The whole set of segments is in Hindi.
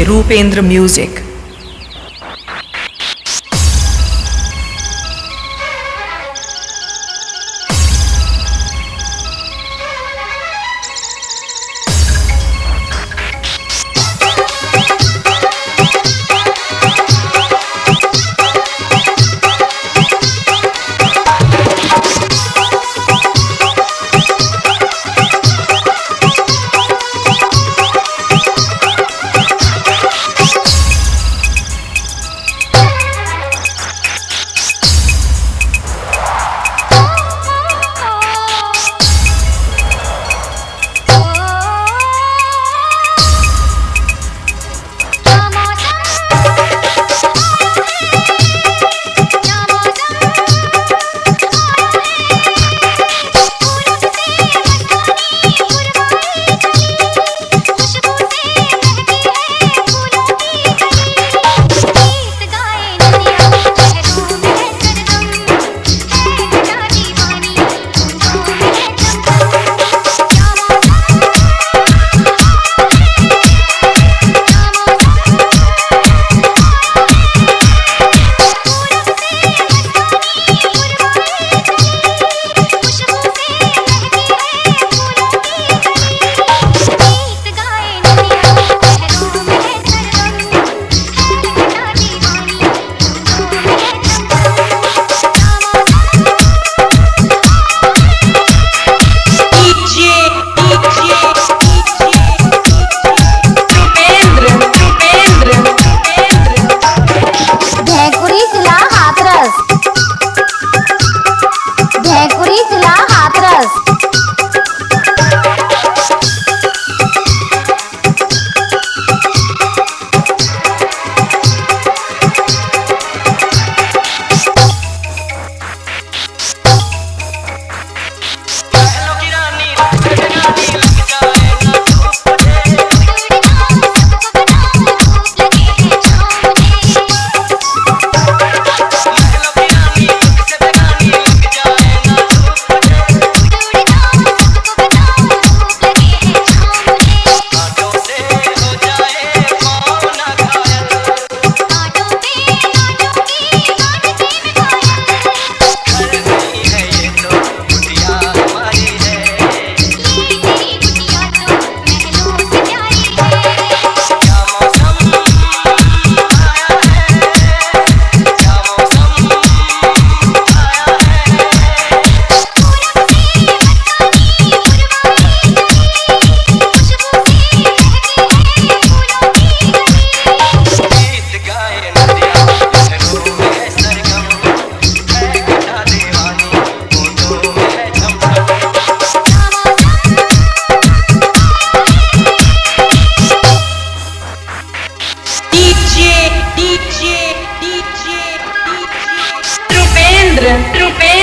रूपेंद्र म्यूज़िक।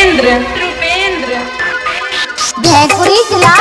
रुपेंद्र जयपुरी जिला